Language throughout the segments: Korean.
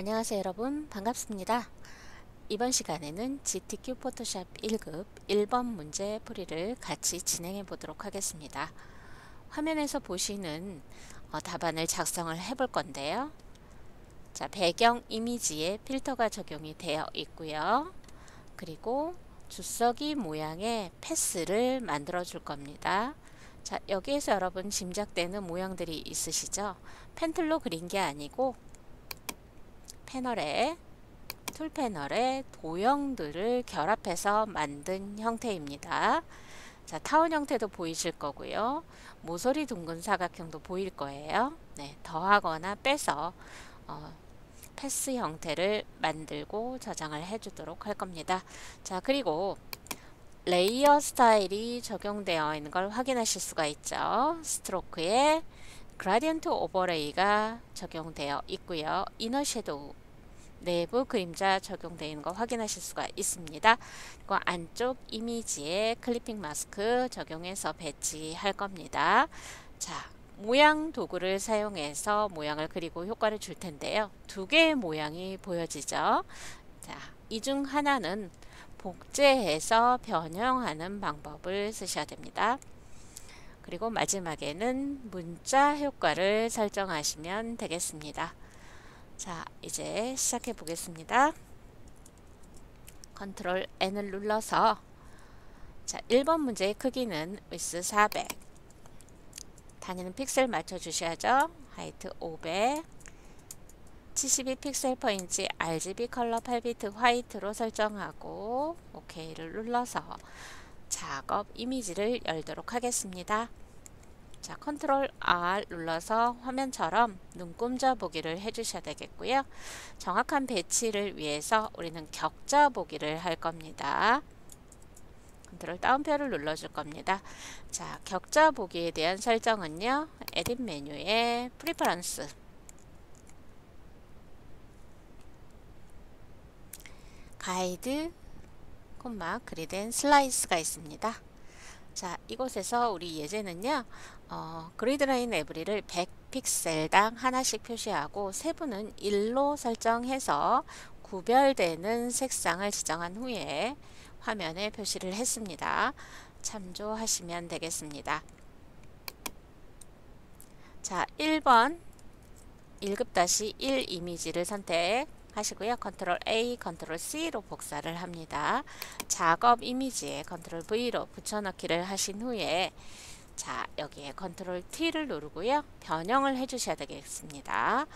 안녕하세요 여러분 반갑습니다. 이번 시간에는 GTQ 포토샵 1급 1번 문제 풀이를 같이 진행해 보도록 하겠습니다. 화면에서 보시는 어, 답안을 작성을 해 볼 건데요. 자 배경 이미지에 필터가 적용이 되어 있고요. 그리고 주석이 모양의 패스를 만들어 줄 겁니다. 자 여기에서 여러분 짐작되는 모양들이 있으시죠? pen tool로 그린 게 아니고 패널에 tool 패널에 도형들을 결합해서 만든 형태입니다. 자, 타원 형태도 보이실 거고요. 모서리 둥근 사각형도 보일 거예요. 네, 더하거나 빼서 어, 패스 형태를 만들고 저장을 해주도록 할 겁니다. 자, 그리고 layer style이 적용되어 있는 걸 확인하실 수가 있죠. stroke에 gradient overlay가 적용되어 있고요. inner shadow 내부 그림자 적용되어 있는 거 확인하실 수가 있습니다. 그리고 안쪽 이미지에 clipping mask 적용해서 배치할 겁니다. 자, 모양 도구를 사용해서 모양을 그리고 효과를 줄 텐데요. 두 개의 모양이 보여지죠. 자, 이 중 하나는 복제해서 변형하는 방법을 쓰셔야 됩니다. 그리고 마지막에는 문자 효과를 설정하시면 되겠습니다. 자, 이제 시작해 보겠습니다. 컨트롤 N을 눌러서 자, 1번 문제의 크기는 위스 400 단위는 픽셀 맞춰 주셔야죠. height 500 72 pixel per inch RGB color 8bit white로 설정하고 OK를 눌러서 작업 이미지를 열도록 하겠습니다. 자, 컨트롤 R 눌러서 화면처럼 눈금자 보기를 해주셔야 되겠고요. 정확한 배치를 위해서 우리는 격자 보기를 할 겁니다. 컨트롤 따옴표를 눌러줄 겁니다. 자, 격자 보기에 대한 설정은요. edit 메뉴에 preference guide comma grid and slice가 있습니다. 자 이곳에서 우리 예제는요 어, gridline every를 100픽셀당 하나씩 표시하고 세부는 1로 설정해서 구별되는 색상을 지정한 후에 화면에 표시를 했습니다. 참조하시면 되겠습니다. 자 1번 1급-1 이미지를 선택 하시고요. 컨트롤 A, 컨트롤 C로 복사를 합니다. 작업 이미지에 컨트롤 V로 붙여넣기를 하신 후에 자 여기에 컨트롤 T를 누르고요. 변형을 해주셔야 되겠습니다.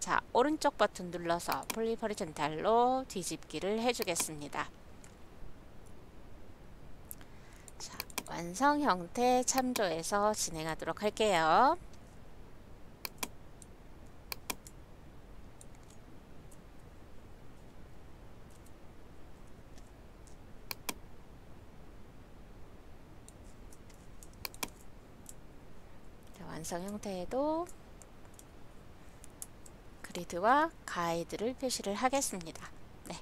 자 오른쪽 버튼 눌러서 flip horizontal로 뒤집기를 해주겠습니다. 자 완성 형태 참조해서 진행하도록 할게요. 완성 형태에도 그리드와 가이드를 표시를 하겠습니다. 네.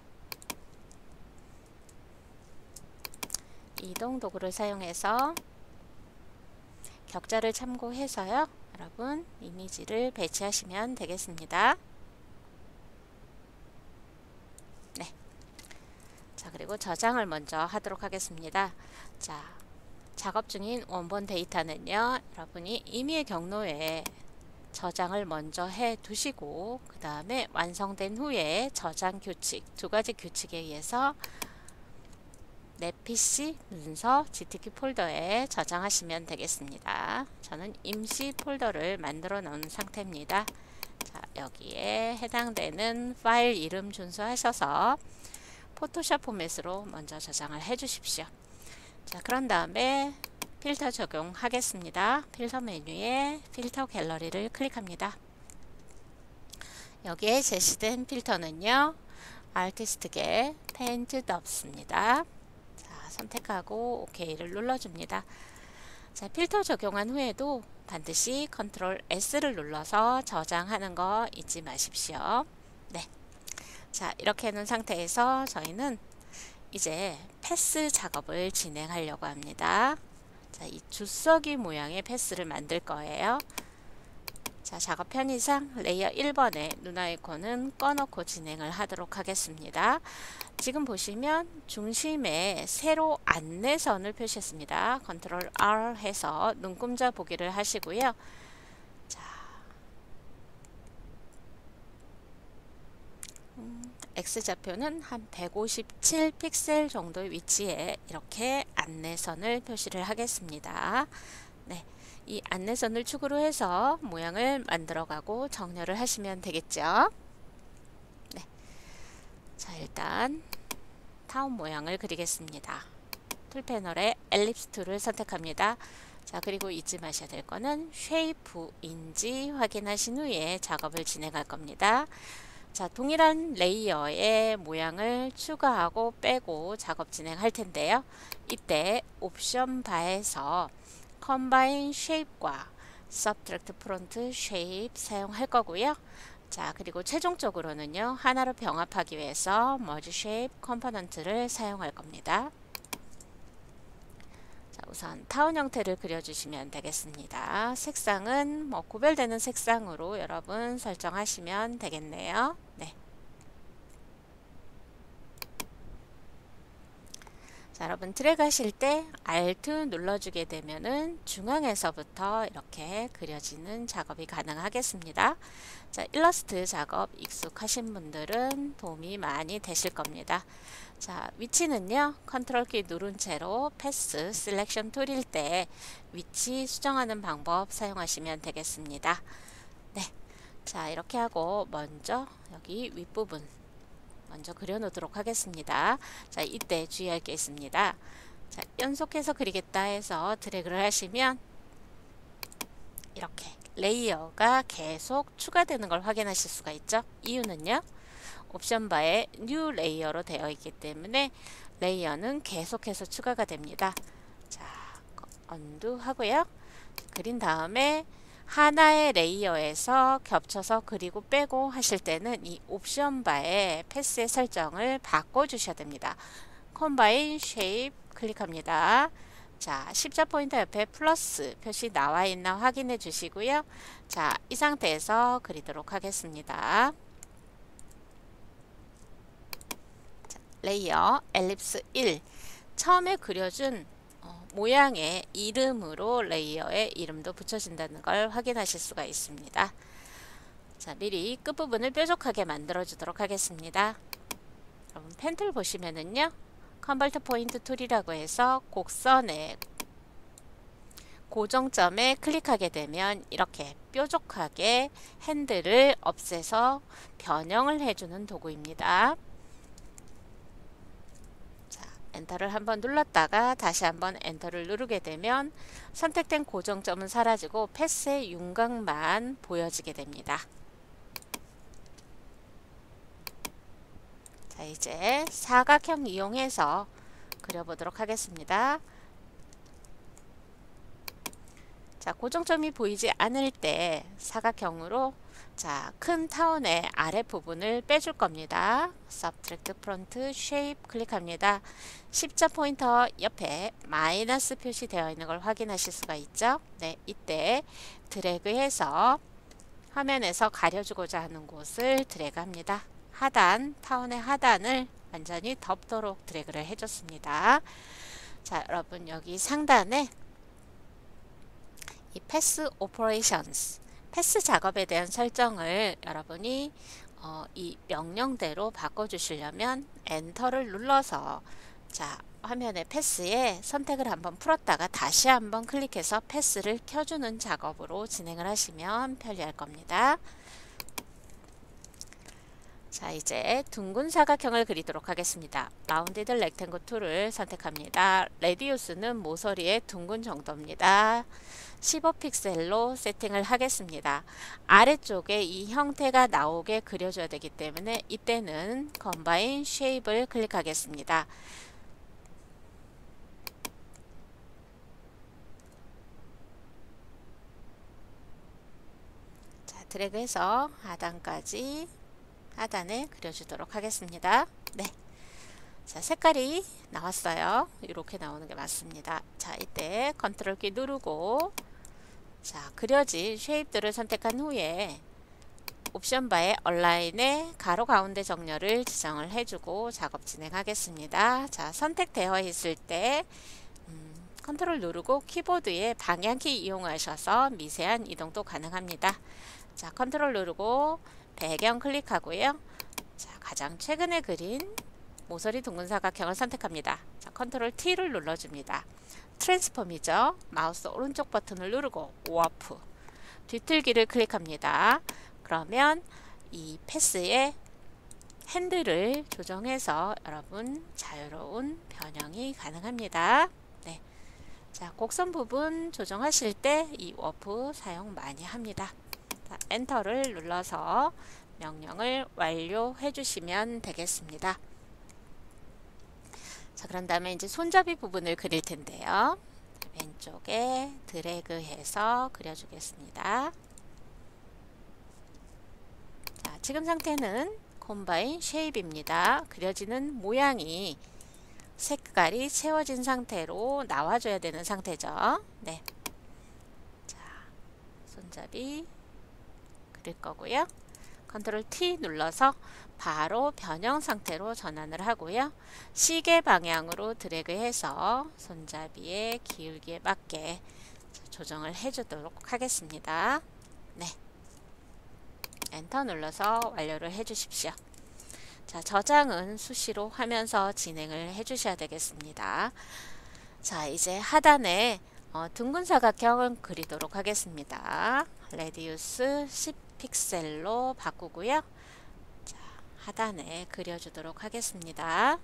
이동 도구를 사용해서 격자를 참고해서요. 여러분 이미지를 배치하시면 되겠습니다. 네. 자 그리고 저장을 먼저 하도록 하겠습니다. 자 작업 중인 원본 데이터는요 여러분이 임의의 경로에 저장을 먼저 해 두시고 그 다음에 완성된 후에 저장 규칙 두 가지 규칙에 의해서 내 PC 문서 GTK 폴더에 저장하시면 되겠습니다. 저는 임시 폴더를 만들어 놓은 상태입니다. 자, 여기에 해당되는 파일 이름 준수하셔서 포토샵 포맷으로 먼저 저장을 해 주십시오. 자 그런 다음에 필터 적용하겠습니다. 필터 메뉴에 filter gallery를 클릭합니다. 여기에 제시된 필터는요. artistic에 paint daubs입니다. 자, 선택하고 OK를 눌러줍니다. 자, 필터 적용한 후에도 반드시 컨트롤 S를 눌러서 저장하는 거 잊지 마십시오. 네. 자, 이렇게 해놓은 상태에서 저희는 이제 패스 작업을 진행하려고 합니다. 자, 이 주서기 모양의 패스를 만들 거예요. 자, 작업 편의상 레이어 1번에 눈 아이콘은 꺼놓고 진행을 하도록 하겠습니다. 지금 보시면 중심에 세로 안내선을 표시했습니다. 컨트롤 R 해서 눈금자 보기를 하시고요. 자, 음, X좌표는 한 157 픽셀 정도의 위치에 이렇게 안내선을 표시를 하겠습니다. 네. 이 안내선을 축으로 해서 모양을 만들어가고 정렬을 하시면 되겠죠. 네. 자, 일단 타원 모양을 그리겠습니다. 툴 패널에 Ellipse Tool을 선택합니다. 자, 그리고 잊지 마셔야 될 거는 Shape인지 확인하신 후에 작업을 진행할 겁니다. 자, 동일한 레이어의 모양을 추가하고 빼고 작업 진행할 텐데요. 이때 옵션 바에서 Combine Shape과 Subtract Front Shape 사용할 거고요. 자 그리고 최종적으로는요 하나로 병합하기 위해서 Merge Shape 컴포넌트를 사용할 겁니다. 자, 우선 타운 형태를 그려주시면 되겠습니다. 색상은 뭐 구별되는 색상으로 여러분 설정하시면 되겠네요. 네. 자, 여러분 드래그 하실 때 Alt 눌러주게 되면은 중앙에서부터 이렇게 그려지는 작업이 가능하겠습니다. 자, 일러스트 작업 익숙하신 분들은 도움이 많이 되실 겁니다. 자, 위치는요. 컨트롤 키 누른 채로 Path Selection Tool일 때 위치 수정하는 방법 사용하시면 되겠습니다. 네. 자, 이렇게 하고 먼저 여기 윗부분 먼저 그려놓도록 하겠습니다. 자, 이때 주의할 게 있습니다. 자, 연속해서 그리겠다 해서 드래그를 하시면 이렇게 레이어가 계속 추가되는 걸 확인하실 수가 있죠. 이유는요. 옵션 바에 New Layer로 되어 있기 때문에 레이어는 계속해서 추가가 됩니다. 자, undo 하고요. 그린 다음에 하나의 레이어에서 겹쳐서 그리고 빼고 하실 때는 이 옵션 바에 패스의 설정을 바꿔 주셔야 됩니다. Combine Shape 클릭합니다. 자, 십자 포인터 옆에 플러스 표시 나와 있나 확인해 주시고요. 자, 이 상태에서 그리도록 하겠습니다. 자, 레이어 Ellipse 1 처음에 그려준 모양의 이름으로 레이어의 이름도 붙여진다는 걸 확인하실 수가 있습니다. 자, 미리 끝부분을 뾰족하게 만들어 주도록 하겠습니다. 여러분 Pen Tool 보시면은요. Convert Point Tool이라고 해서 곡선의 고정점에 클릭하게 되면 이렇게 뾰족하게 핸들을 없애서 변형을 해주는 도구입니다. 엔터를 한번 눌렀다가 다시 한번 엔터를 누르게 되면 선택된 고정점은 사라지고 패스의 윤곽만 보여지게 됩니다. 자 이제 사각형 이용해서 그려보도록 하겠습니다. 자 고정점이 보이지 않을 때 사각형으로 자, 큰 타운의 아래 부분을 빼줄 겁니다. Subtract Shape 클릭합니다. 십자 포인터 옆에 마이너스 표시되어 있는 걸 확인하실 수가 있죠. 네, 이때 드래그해서 화면에서 가려주고자 하는 곳을 드래그합니다. 하단, 타원의 하단을 완전히 덮도록 드래그를 해줬습니다. 자, 여러분 여기 상단에 이 Path Operations 패스 작업에 대한 설정을 여러분이 어, 이 명령대로 바꿔주시려면 엔터를 눌러서 자 화면의 패스에 선택을 한번 풀었다가 다시 한번 클릭해서 패스를 켜주는 작업으로 진행을 하시면 편리할 겁니다. 자 이제 둥근 사각형을 그리도록 하겠습니다. Rounded Rectangle Tool을 선택합니다. Radius는 모서리의 둥근 정도입니다. 15픽셀로 세팅을 하겠습니다. 아래쪽에 이 형태가 나오게 그려줘야 되기 때문에 이때는 Combine Shape을 클릭하겠습니다. 자, 드래그해서 하단까지 하단에 그려주도록 하겠습니다. 네. 자, 색깔이 나왔어요. 이렇게 나오는 게 맞습니다. 자, 이때 컨트롤 키 누르고 자, 그려진 Shape들을 선택한 후에 옵션 바에 Align에 가로 가운데 정렬을 지정을 해주고 작업 진행하겠습니다. 자, 선택되어 있을 때 음, 컨트롤 누르고 키보드에 방향키 이용하셔서 미세한 이동도 가능합니다. 자, 컨트롤 누르고 배경 클릭하고요. 자, 가장 최근에 그린 모서리 둥근 사각형을 선택합니다. 자, 컨트롤 T를 눌러줍니다. Transform이죠. 마우스 오른쪽 버튼을 누르고 워프 뒤틀기를 클릭합니다. 그러면 이 패스의 핸들을 조정해서 여러분 자유로운 변형이 가능합니다. 네. 자, 곡선 부분 조정하실 때 이 워프 사용 많이 합니다. 자, 엔터를 눌러서 명령을 완료해 주시면 되겠습니다. 자, 그런 다음에 이제 손잡이 부분을 그릴 텐데요. 왼쪽에 드래그해서 그려주겠습니다. 자, 지금 상태는 콤바인 쉐입입니다. 그려지는 모양이 색깔이 채워진 상태로 나와줘야 되는 상태죠. 네. 자, 손잡이 그릴 거고요. 컨트롤 T 눌러서 바로 변형 상태로 전환을 하고요. 시계 방향으로 드래그해서 손잡이의 기울기에 맞게 조정을 해주도록 하겠습니다. 네. 엔터 눌러서 완료를 해주십시오. 자, 저장은 수시로 하면서 진행을 해주셔야 되겠습니다. 자, 이제 하단에 어, 둥근 사각형을 그리도록 하겠습니다. Radius 10 픽셀로 바꾸고요. 자, 하단에 그려주도록 하겠습니다.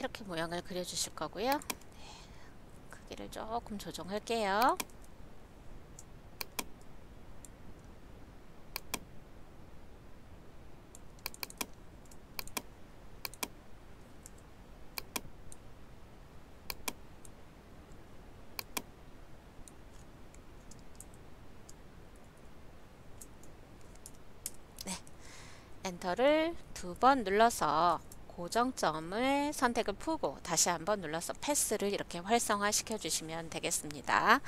이렇게 모양을 그려주실 거고요. 네, 크기를 조금 조정할게요. 네, 엔터를 두 번 눌러서 고정점을 선택을 풀고 다시 한번 눌러서 패스를 이렇게 활성화 시켜 주시면 되겠습니다.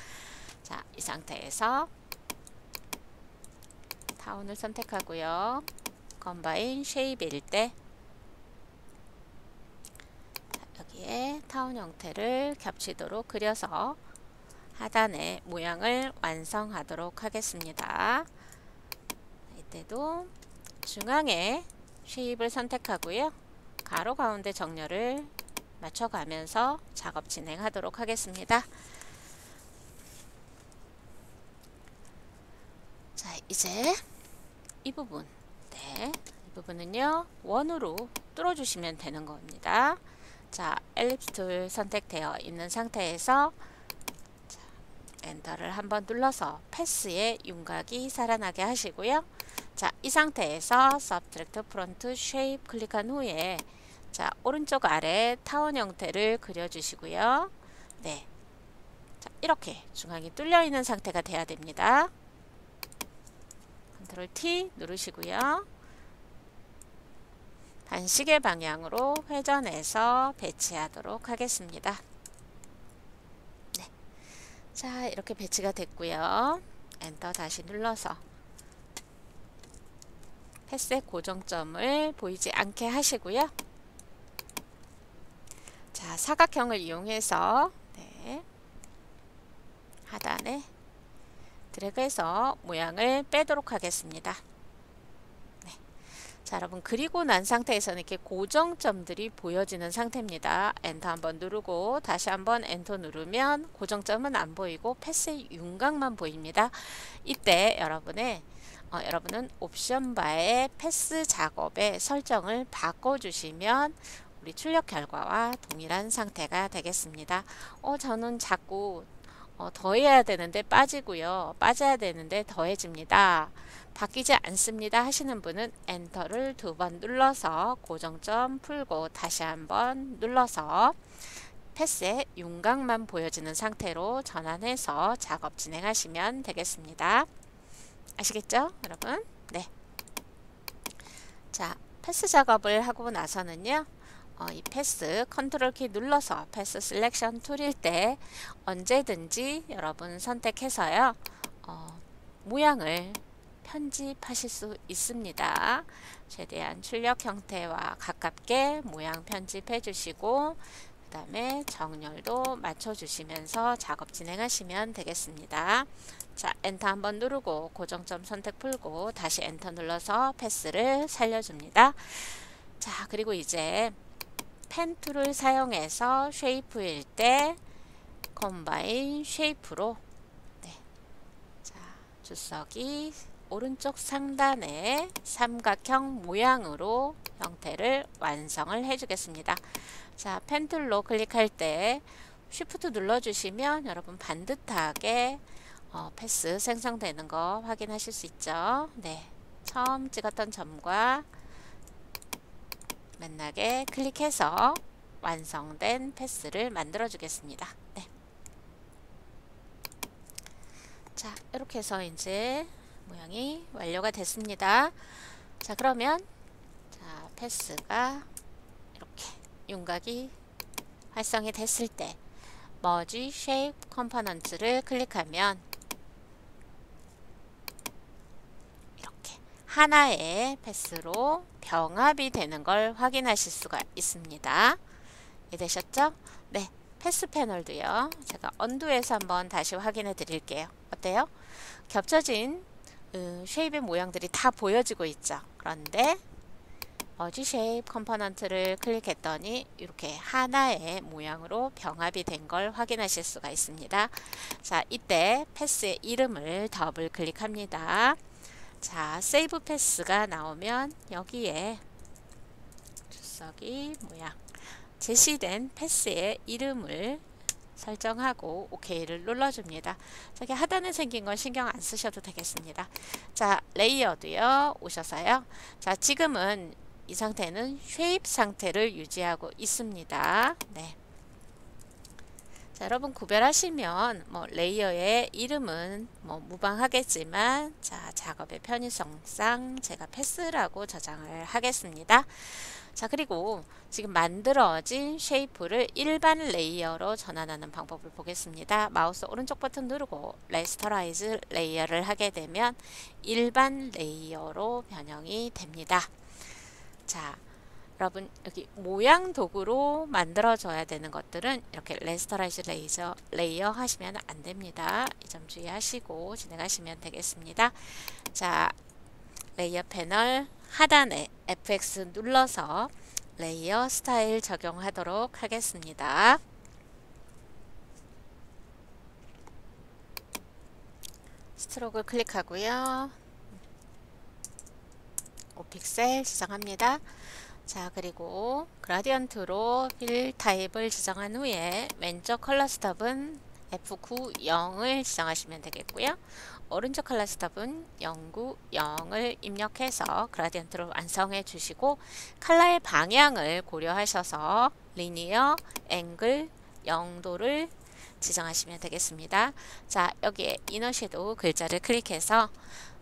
자, 이 상태에서 타원을 선택하고요. Combine Shape일 때 여기에 타원 형태를 겹치도록 그려서 하단의 모양을 완성하도록 하겠습니다. 이때도 중앙에 쉐입을 선택하고요. 가로 가운데 정렬을 맞춰가면서 작업 진행하도록 하겠습니다. 자 이제 이 부분 네, 이 부분은요 원으로 뚫어주시면 되는 겁니다. 자 엘립스 툴 선택되어 있는 상태에서 자, Enter를 한번 눌러서 패스의 윤곽이 살아나게 하시고요. 자, 이 상태에서 Subtract Front Shape 클릭한 후에 자, 오른쪽 아래 타원 형태를 그려주시고요. 네. 자, 이렇게 중앙이 뚫려 있는 상태가 돼야 됩니다. Ctrl T 누르시고요. 반시계 방향으로 회전해서 배치하도록 하겠습니다. 네. 자, 이렇게 배치가 됐고요. 엔터 다시 눌러서 path의 고정점을 보이지 않게 하시고요. 자, 사각형을 이용해서 네, 하단에 드래그해서 모양을 빼도록 하겠습니다. 네. 자, 여러분 그리고 난 상태에서는 이렇게 고정점들이 보여지는 상태입니다. 엔터 한번 누르고 다시 한번 엔터 누르면 고정점은 안 보이고 path의 윤곽만 보입니다. 이때 여러분의 어, 여러분은 옵션 바에 패스 작업의 설정을 바꿔주시면 우리 출력 결과와 동일한 상태가 되겠습니다. 어, 저는 자꾸 어, 더해야 되는데 빠지고요. 빠져야 되는데 더해집니다. 바뀌지 않습니다 하시는 분은 엔터를 두 번 눌러서 고정점 풀고 다시 한번 눌러서 패스의 윤곽만 보여지는 상태로 전환해서 작업 진행하시면 되겠습니다. 아시겠죠? 여러분? 네. 자, path 작업을 하고 나서는요. 어, 이 path Ctrl 키 눌러서 Path Selection Tool일 때 언제든지 여러분 선택해서요. 어, 모양을 편집하실 수 있습니다. 최대한 출력 형태와 가깝게 모양 편집해 주시고 그 다음에 정렬도 맞춰 주시면서 작업 진행하시면 되겠습니다. 자 엔터 한번 누르고 고정점 선택 풀고 다시 엔터 눌러서 path를 살려줍니다. 자 그리고 이제 Pen Tool을 사용해서 Shape일 때 Combine Shape로 네. 자 주석이 오른쪽 상단에 삼각형 모양으로 형태를 완성을 해주겠습니다. 자, Pen Tool로 클릭할 때 쉬프트 눌러주시면 여러분 반듯하게 어, 패스 생성되는 거 확인하실 수 있죠. 네, 처음 찍었던 점과 만나게 클릭해서 완성된 패스를 만들어 주겠습니다. 네. 자, 이렇게 해서 이제 모양이 완료가 됐습니다. 자 그러면 자 패스가 이렇게 윤곽이 활성이 됐을 때 Merge Shape Components를 클릭하면 이렇게 하나의 path로 병합이 되는 걸 확인하실 수가 있습니다. 이해되셨죠? 네, Path 패널도요. 제가 Undo에서 한번 다시 확인해 드릴게요. 어때요? 겹쳐진 음, shape의 모양들이 다 보여지고 있죠. 그런데 Merge Shape Components를 클릭했더니 이렇게 하나의 모양으로 병합이 된 걸 확인하실 수가 있습니다. 자, 이때 path의 이름을 더블 클릭합니다. 자, Save Path가 나오면 여기에 주석이 모양 제시된 path의 이름을 설정하고 OK를 눌러줍니다. 저기 하단에 생긴 건 신경 안 쓰셔도 되겠습니다. 자, layer도요. 오셔서요. 자, 지금은 이 상태는 shape 상태를 유지하고 있습니다. 네. 자, 여러분 구별하시면 뭐 layer의 이름은 뭐 무방하겠지만 자, 작업의 편의성상 제가 path라고 저장을 하겠습니다. 자 그리고 지금 만들어진 shape를 일반 layer로 전환하는 방법을 보겠습니다. 마우스 오른쪽 버튼 누르고 Rasterize Layer를 하게 되면 일반 layer로 변형이 됩니다. 자 여러분 여기 모양 도구로 만들어져야 되는 것들은 이렇게 Rasterize 레이저, Layer 하시면 안 됩니다. 이 점 주의하시고 진행하시면 되겠습니다. 자 Layer 패널 하단에 FX 눌러서 Layer Style 적용하도록 하겠습니다. Stroke 클릭하고요. 5픽셀 지정합니다. 자 그리고 Gradient로 Fill Type을 지정한 후에 왼쪽 Color Stop은 F90을 지정하시면 되겠고요. 오른쪽 Color Stop은 090을 입력해서 Gradient로 완성해 주시고 컬러의 방향을 고려하셔서 Linear, Angle, 0도를 지정하시면 되겠습니다. 자 여기에 Inner Shadow 글자를 클릭해서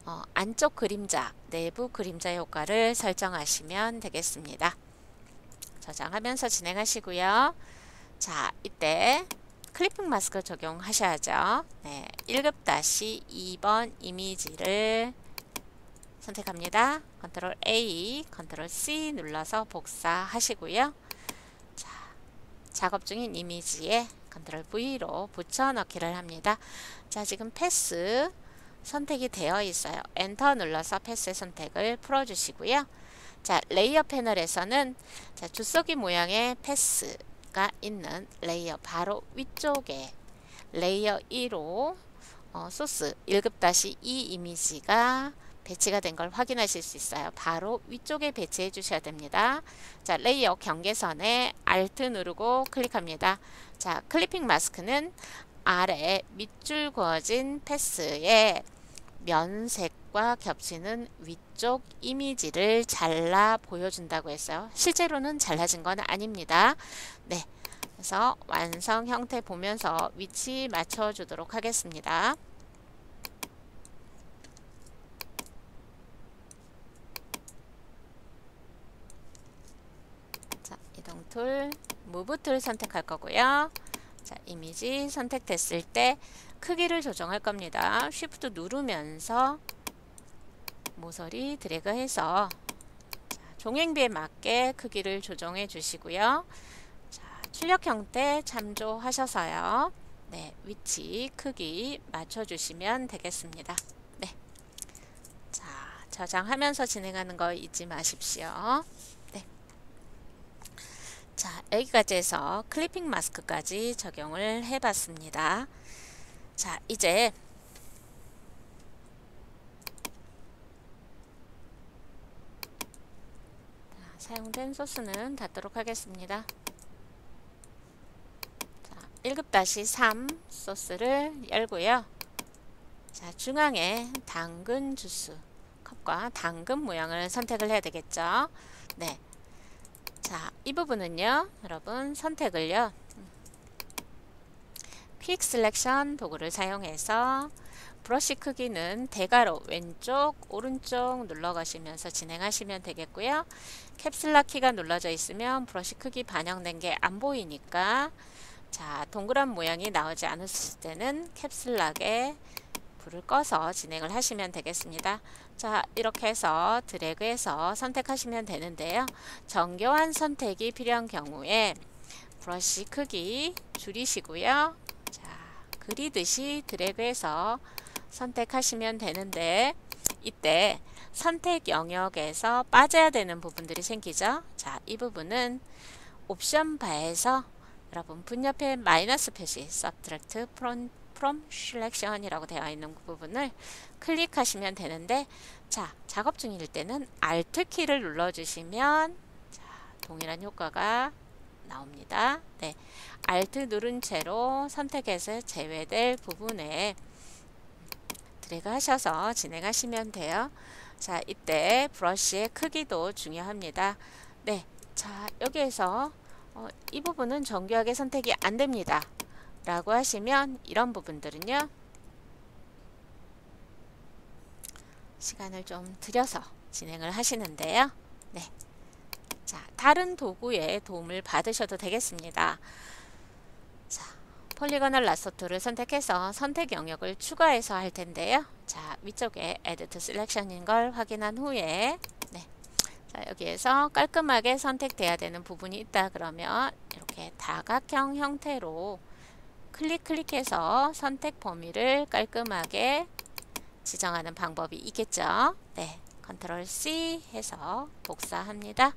어, 안쪽 그림자, 내부 그림자 효과를 설정하시면 되겠습니다. 저장하면서 진행하시고요. 자 이때 Clipping Mask 적용하셔야죠. 네, 1급 다시 2번 이미지를 선택합니다. Ctrl A, Ctrl C 눌러서 복사하시고요. 자, 작업 중인 이미지에 Ctrl V로 붙여넣기를 합니다. 자, 지금 path 선택이 되어 있어요. 엔터 눌러서 path 선택을 풀어주시고요. 자, Layer 패널에서는 자, 주석이 모양의 path가 있는 layer 바로 위쪽에 layer 1로 어, 소스 1급-2 이미지가 배치가 된 걸 확인하실 수 있어요. 바로 위쪽에 배치해 주셔야 됩니다. 자, layer 경계선에 Alt 누르고 클릭합니다. 자, Clipping Mask는 아래 밑줄 그어진 패스에 면색과 겹치는 위쪽 이미지를 잘라 보여준다고 했어요. 실제로는 잘라진 건 아닙니다. 네, 그래서 완성 형태 보면서 위치 맞춰주도록 하겠습니다. 자, 이동 툴, Move Tool 선택할 거고요. 자, 이미지 선택됐을 때 크기를 조정할 겁니다. Shift 누르면서 모서리 드래그해서 종횡비에 맞게 크기를 조정해 주시고요. 자, 출력 형태 참조하셔서요. 네, 위치, 크기 맞춰주시면 되겠습니다. 네. 자, 저장하면서 진행하는 거 잊지 마십시오. 네. 자, 여기까지 해서 클리핑 마스크까지 적용을 해봤습니다. 자, 이제 사용된 소스는 닫도록 하겠습니다. 자, 1급-3 소스를 열고요. 자, 중앙에 당근 주스 컵과 당근 모양을 선택을 해야 되겠죠. 네. 자, 이 부분은요. 여러분 선택을요. Quick Selection 도구를 사용해서 브러쉬 크기는 대괄호 왼쪽 오른쪽 눌러 가시면서 진행하시면 되겠고요 Caps Lock 키가 눌러져 있으면 브러쉬 크기 반영된 게 안 보이니까 자 동그란 모양이 나오지 않았을 때는 캡슐락에 불을 꺼서 진행을 하시면 되겠습니다 자 이렇게 해서 드래그해서 선택하시면 되는데요 정교한 선택이 필요한 경우에 브러쉬 크기 줄이시고요 자 그리듯이 드래그해서 선택하시면 되는데 이때 선택 영역에서 빠져야 되는 부분들이 생기죠. 자, 이 부분은 옵션 바에서 여러분 분 옆에 마이너스 표시 subtract from, from selection이라고 되어 있는 부분을 클릭하시면 되는데 자, 작업 중일 때는 Alt 키를 눌러주시면 자, 동일한 효과가 나옵니다. 네, Alt 누른 채로 선택해서 제외될 부분에 드래그 하셔서 진행하시면 돼요. 자, 이때 브러쉬의 크기도 중요합니다. 네, 자, 여기에서 어, 이 부분은 정교하게 선택이 안 됩니다. 라고 하시면 이런 부분들은요. 시간을 좀 들여서 진행을 하시는데요. 네. 자, 다른 도구의 도움을 받으셔도 되겠습니다. 폴리거널 라소토를 선택해서 선택 영역을 추가해서 할 텐데요. 자, 위쪽에 Add to Selection인 걸 확인한 후에 네. 자, 여기에서 깔끔하게 선택돼야 되는 부분이 있다 그러면 이렇게 다각형 형태로 클릭 클릭해서 선택 범위를 깔끔하게 지정하는 방법이 있겠죠. 네, Control C 해서 복사합니다.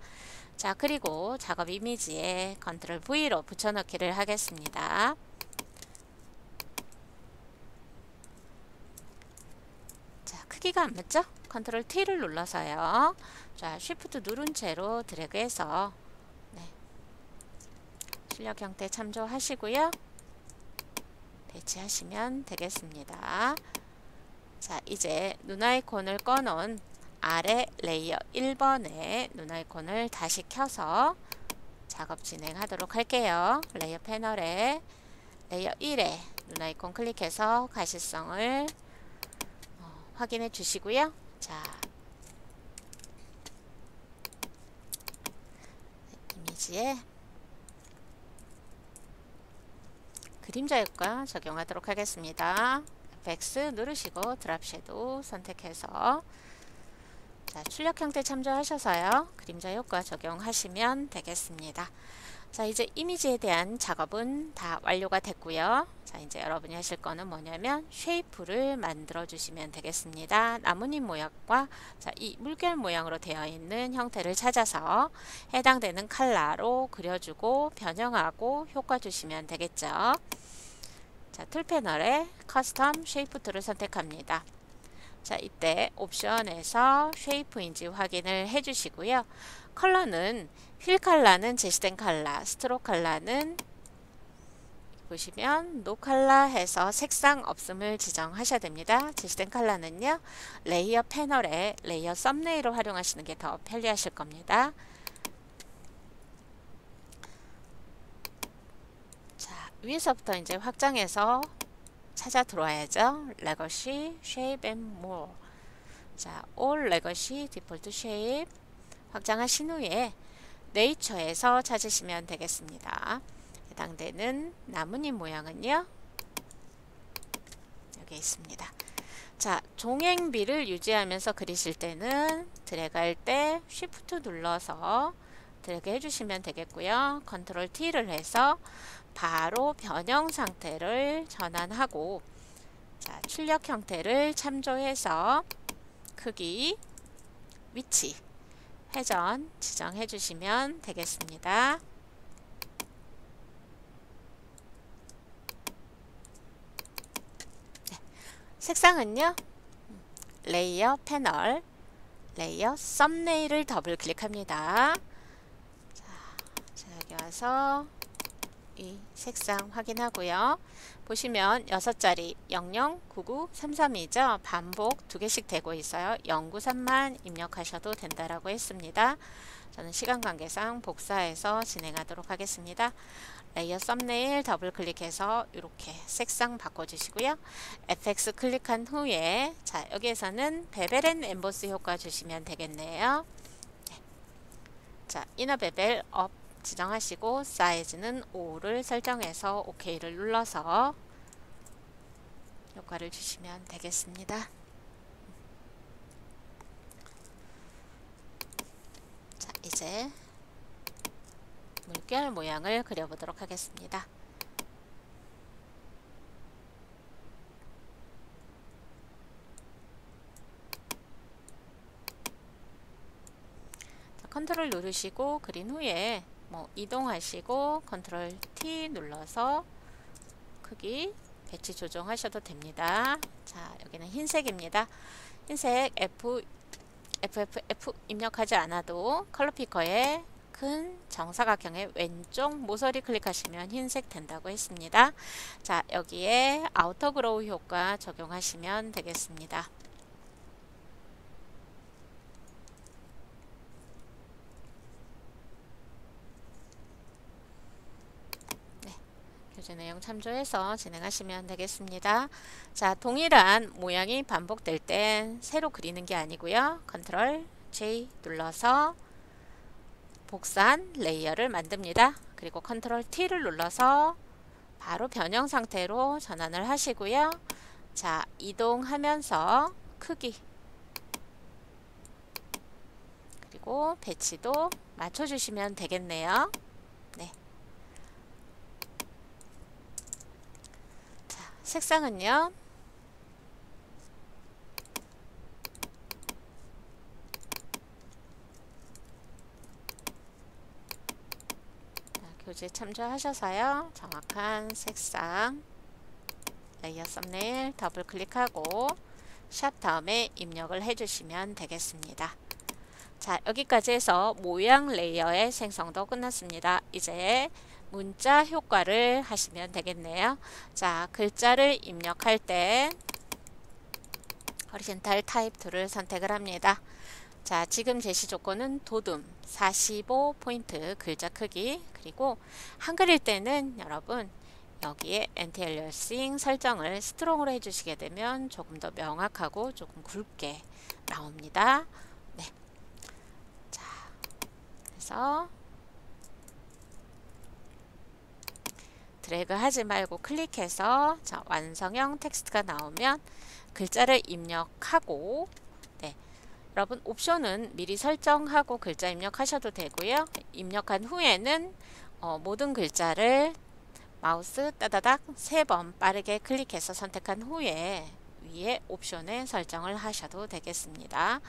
자, 그리고 작업 이미지에 Control V로 붙여넣기를 하겠습니다. 크기가 안 맞죠? Control T를 눌러서요. 자, Shift 누른 채로 드래그해서 네. 출력 형태 참조하시고요. 배치하시면 되겠습니다. 자, 이제 눈 아이콘을 꺼놓은 아래 레이어 1번에 눈 아이콘을 다시 켜서 작업 진행하도록 할게요. 레이어 패널에 레이어 1에 눈 아이콘 클릭해서 가시성을 확인해 주시고요. 자, 이미지에 그림자 효과 적용하도록 하겠습니다. 백스 누르시고 드랍 섀도우 선택해서 자, 출력 형태 참조하셔서요. 그림자 효과 적용하시면 되겠습니다. 자 이제 이미지에 대한 작업은 다 완료가 됐고요. 자 이제 여러분이 하실 거는 뭐냐면 Shape를 만들어 주시면 되겠습니다. 나뭇잎 모양과 자, 이 물결 모양으로 되어 있는 형태를 찾아서 해당되는 컬러로 그려주고 변형하고 효과 주시면 되겠죠. 자, 툴 패널에 Custom Shape Tool을 선택합니다. 자, 이때 옵션에서 Shape인지 확인을 해 주시고요. 컬러는 Fill Color는 제시된 컬러, Stroke Color는 보시면 No Color 해서 색상 없음을 지정하셔야 됩니다. 제시된 컬러는요. 레이어 패널에 레이어 thumbnail을 활용하시는 게 더 편리하실 겁니다. 위에서부터 이제 확장해서 찾아 들어와야죠. Legacy Shapes and More. 자, all legacy default shape 확장하신 후에 네이처에서 찾으시면 되겠습니다. 해당되는 나뭇잎 모양은요. 여기 있습니다. 자, 종횡비를 유지하면서 그리실 때는 드래그 할때 Shift 눌러서 드래그 해주시면 되겠고요. 컨트롤 T를 해서 바로 변형 상태를 전환하고 자, 출력 형태를 참조해서 크기, 위치, 회전 지정해 주시면 되겠습니다. 네. 색상은요. 레이어 패널, 레이어 thumbnail을 더블 클릭합니다. 자, 여기 와서 이 색상 확인하고요. 보시면 6자리 009933이죠. 반복 두 개씩 되고 있어요. 093만 입력하셔도 된다라고 했습니다. 저는 시간 관계상 복사해서 진행하도록 하겠습니다. 레이어 썸네일 더블 클릭해서 이렇게 색상 바꿔주시고요. FX 클릭한 후에 자 여기에서는 Bevel and Emboss 효과 주시면 되겠네요. 네. 자 Inner Bevel, Up 지정하시고 사이즈는 5를 설정해서 OK를 눌러서 효과를 주시면 되겠습니다. 자, 이제 물결 모양을 그려보도록 하겠습니다. 컨트롤 누르시고 그린 후에 뭐 이동하시고 Control T 눌러서 크기 배치 조정하셔도 됩니다. 자 여기는 흰색입니다. 흰색 F FF F 입력하지 않아도 Color Picker에 큰 정사각형의 왼쪽 모서리 클릭하시면 흰색 된다고 했습니다. 자 여기에 Outer Glow 효과 적용하시면 되겠습니다. 교재 내용 참조해서 진행하시면 되겠습니다. 자, 동일한 모양이 반복될 땐 새로 그리는 게 아니고요. Control J 눌러서 복사한 레이어를 만듭니다. 그리고 Control T를 눌러서 바로 변형 상태로 전환을 하시고요. 자, 이동하면서 크기 그리고 배치도 맞춰주시면 되겠네요. 색상은요. 교재 참조하셔서요. 정확한 색상 레이어 썸네일 더블 클릭하고 샵 다음에 입력을 해주시면 되겠습니다. 자 여기까지 해서 모양 레이어의 생성도 끝났습니다. 이제 문자 효과를 하시면 되겠네요. 자, 글자를 입력할 때 Horizontal Type Tool을 선택을 합니다. 자, 지금 제시 조건은 돋움 45포인트 글자 크기 그리고 한글일 때는 여러분 여기에 Anti-aliasing 설정을 Strong으로 해주시게 되면 조금 더 명확하고 조금 굵게 나옵니다. 네. 자, 그래서 드래그 하지 말고 클릭해서 자, 완성형 텍스트가 나오면 글자를 입력하고 네, 여러분 옵션은 미리 설정하고 글자 입력하셔도 되고요. 입력한 후에는 어, 모든 글자를 마우스 따다닥 세 번 빠르게 클릭해서 선택한 후에 위에 옵션에 설정을 하셔도 되겠습니다.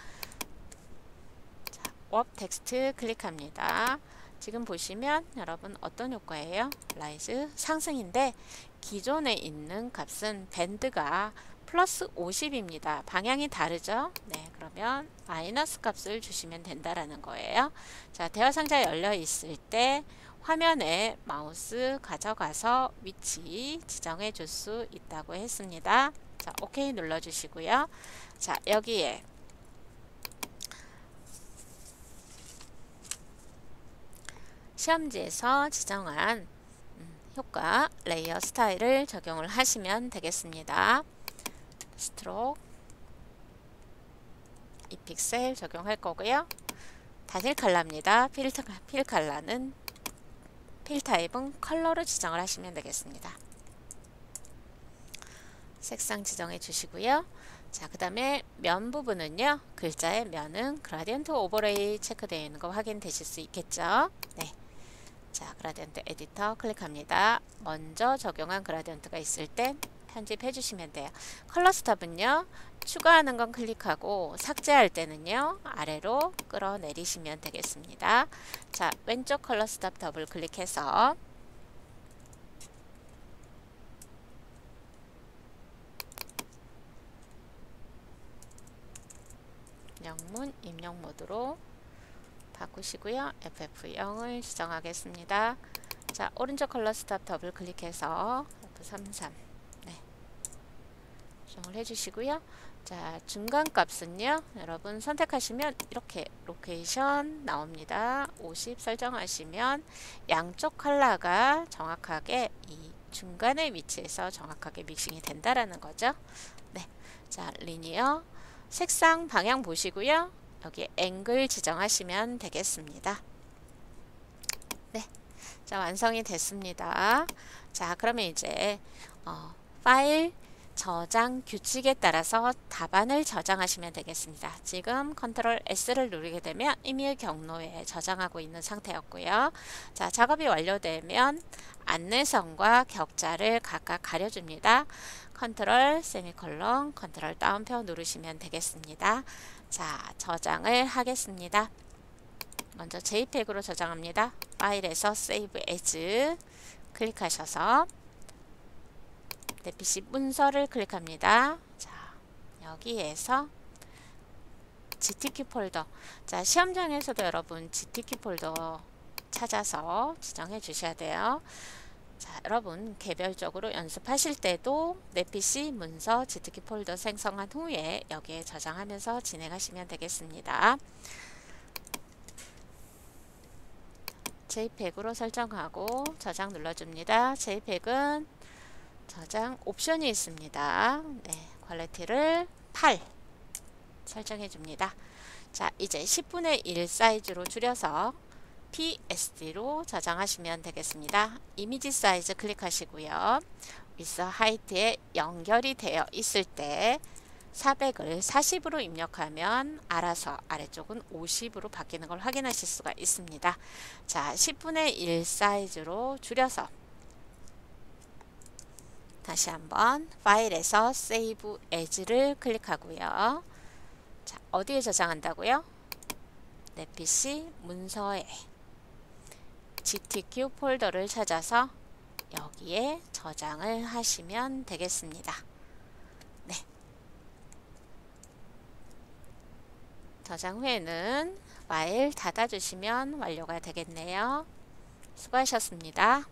자, Warp Text 클릭합니다. 지금 보시면 여러분 어떤 효과예요? Rise 상승인데 기존에 있는 값은 Bend가 플러스 50입니다. 방향이 다르죠? 네, 그러면 마이너스 값을 주시면 된다라는 거예요. 자, 대화 상자 열려 있을 때 화면에 마우스 가져가서 위치 지정해 줄 수 있다고 했습니다. 자, 오케이 눌러 주시고요. 자, 여기에 시험지에서 지정한 음, 효과 Layer Style을 적용을 하시면 되겠습니다. Stroke 이 픽셀 적용할 거고요. 단일 컬러입니다. 필터, Fill Color는 Fill Type은 Color로 지정을 하시면 되겠습니다. 색상 지정해 주시고요. 자, 그 다음에 면 부분은요. 글자의 면은 Gradient Overlay 체크되어 있는 거 확인되실 수 있겠죠. 네. 자, Gradient Editor 클릭합니다. 먼저 적용한 Gradient가 있을 때 편집해 주시면 돼요. Color Stop은요. 추가하는 건 클릭하고 삭제할 때는요. 아래로 끌어내리시면 되겠습니다. 자, 왼쪽 Color Stop 더블 클릭해서 영문 입력 모드로 바꾸시고요. FF0을 지정하겠습니다. 자, 오른쪽 Color Stop 더블 클릭해서 F33 네. 지정을 해주시고요. 자, 중간 값은요. 여러분 선택하시면 이렇게 Location 나옵니다. 50 설정하시면 양쪽 컬러가 정확하게 이 중간의 위치에서 정확하게 믹싱이 된다라는 거죠. 네. 자, 리니어 색상 방향 보시고요. 여기 앵글 지정하시면 되겠습니다. 네. 자, 완성이 됐습니다. 자, 그러면 이제 어, 파일 저장 규칙에 따라서 답안을 저장하시면 되겠습니다. 지금 컨트롤 S를 누르게 되면 이메일 경로에 저장하고 있는 상태였고요. 자, 작업이 완료되면 안내선과 격자를 각각 가려줍니다. 컨트롤 세미콜론 컨트롤 따옴표 누르시면 되겠습니다. 자, 저장을 하겠습니다. 먼저 JPEG으로 저장합니다. 파일에서 Save As 클릭하셔서 내 PC 문서를 클릭합니다. 자, 여기에서 GTQ 폴더. 자, 시험장에서도 여러분 GTQ 폴더 찾아서 지정해 주셔야 돼요. 자, 여러분 개별적으로 연습하실 때도 내 PC 문서 GTQ 폴더 생성한 후에 여기에 저장하면서 진행하시면 되겠습니다. JPEG으로 설정하고 저장 눌러줍니다. JPEG은 저장 옵션이 있습니다. 네, Quality를 8 설정해 줍니다. 자, 이제 10분의 1 사이즈로 줄여서 PSD로 저장하시면 되겠습니다. 이미지 사이즈 클릭하시고요. 위스 하이트에 연결이 되어 있을 때 400을 40으로 입력하면 알아서 아래쪽은 50으로 바뀌는 걸 확인하실 수가 있습니다. 자, 10분의 1 사이즈로 줄여서 다시 한번 파일에서 Save As를 클릭하고요. 자, 어디에 저장한다고요? 내 PC 문서에 GTQ 폴더를 찾아서 여기에 저장을 하시면 되겠습니다. 네. 저장 후에는 파일 닫아주시면 완료가 되겠네요. 수고하셨습니다.